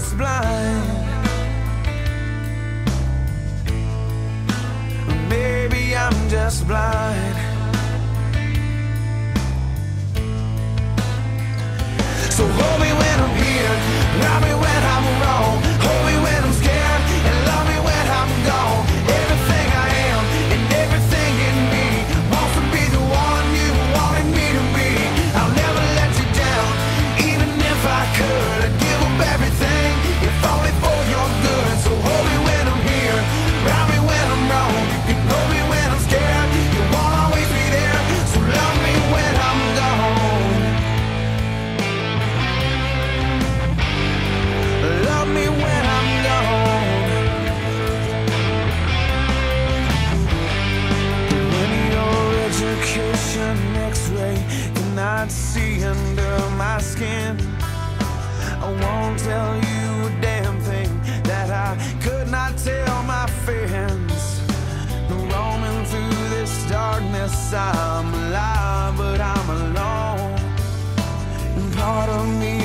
us blind. not see under my skin. I won't tell you a damn thing that I could not tell my friends. Roaming through this darkness, I'm alive, but I'm alone. And part of me